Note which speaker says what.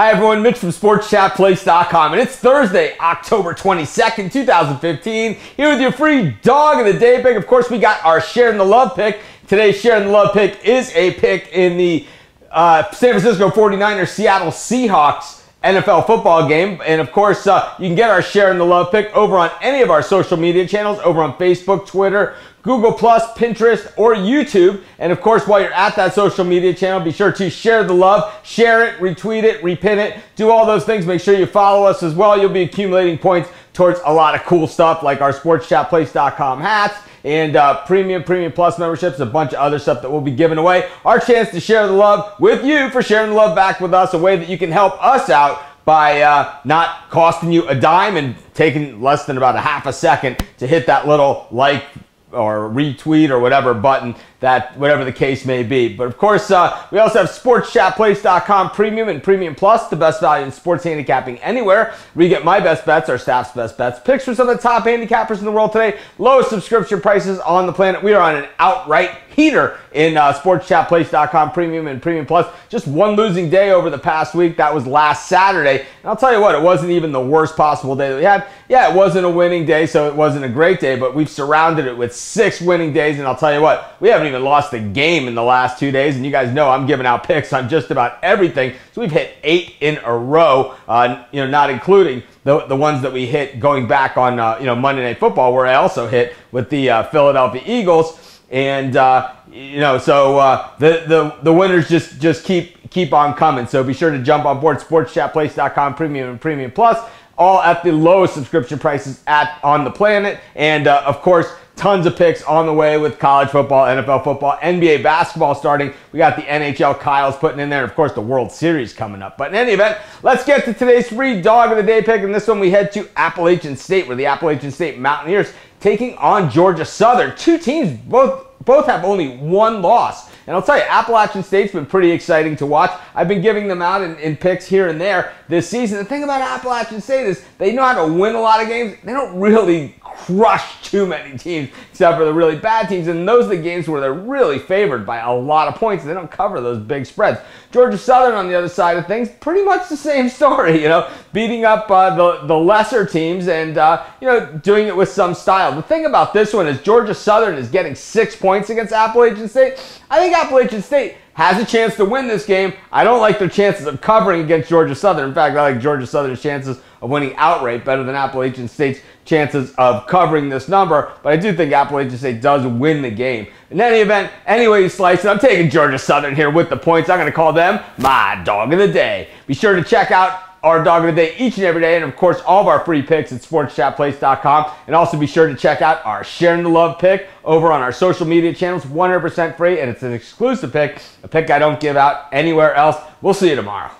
Speaker 1: Hi, everyone. Mitch from SportsChatPlace.com, and it's Thursday, October 22nd, 2015. Here with your free dog of the day pick. Of course, we got our Sharing the Love pick. Today's Sharing the Love pick is a pick in the uh, San Francisco 49ers Seattle Seahawks NFL football game. And of course, uh, you can get our share in the Love pick over on any of our social media channels, over on Facebook, Twitter, Google Plus, Pinterest, or YouTube. And of course, while you're at that social media channel, be sure to share the love, share it, retweet it, repin it, do all those things. Make sure you follow us as well. You'll be accumulating points towards a lot of cool stuff like our sportschatplace.com hats and uh, premium, premium plus memberships, a bunch of other stuff that we'll be giving away. Our chance to share the love with you for sharing the love back with us, a way that you can help us out by uh, not costing you a dime and taking less than about a half a second to hit that little like or retweet or whatever button that whatever the case may be. But of course, uh, we also have SportsChatPlace.com Premium and Premium Plus, the best value in sports handicapping anywhere. Where you get my best bets, our staff's best bets, some of the top handicappers in the world today, lowest subscription prices on the planet. We are on an outright heater in uh, SportsChatPlace.com Premium and Premium Plus. Just one losing day over the past week. That was last Saturday. And I'll tell you what, it wasn't even the worst possible day that we had. Yeah, it wasn't a winning day, so it wasn't a great day, but we've surrounded it with six winning days. And I'll tell you what, we haven't even lost a game in the last two days. And you guys know I'm giving out picks on just about everything. So we've hit eight in a row, uh, you know, not including the, the ones that we hit going back on, uh, you know, Monday Night Football, where I also hit with the uh, Philadelphia Eagles. And, uh, you know, so uh, the, the, the winners just, just keep, keep on coming. So be sure to jump on board sportschatplace.com premium and premium plus all at the lowest subscription prices at on the planet. And uh, of course, tons of picks on the way with college football, NFL football, NBA basketball starting. We got the NHL Kyle's putting in there, of course, the World Series coming up. But in any event, let's get to today's free dog of the day pick. And this one we head to Appalachian State, where the Appalachian State Mountaineers taking on Georgia Southern. Two teams both both have only one loss. And I'll tell you, Appalachian State's been pretty exciting to watch. I've been giving them out in, in, picks here and there this season. The thing about Appalachian State is they know how to win a lot of games. They don't really crush too many teams, except for the really bad teams. And those are the games where they're really favored by a lot of points. They don't cover those big spreads. Georgia Southern, on the other side of things, pretty much the same story. You know, beating up uh, the the lesser teams and uh, you know doing it with some style. The thing about this one is Georgia Southern is getting six points against Appalachian State. I think Appalachian State has a chance to win this game. I don't like their chances of covering against Georgia Southern. In fact, I like Georgia Southern's chances of winning outright better than Appalachian State's chances of covering this number. But I do think Appalachian State does win the game. In any event, anyway you slice it, I'm taking Georgia Southern here with the points. I'm going to call them my dog of the day. Be sure to check out our dog of the day each and every day. And of course, all of our free picks at sportschatplace.com. And also be sure to check out our Sharing the Love pick over on our social media channels. 100% free, and it's an exclusive pick, a pick I don't give out anywhere else. We'll see you tomorrow.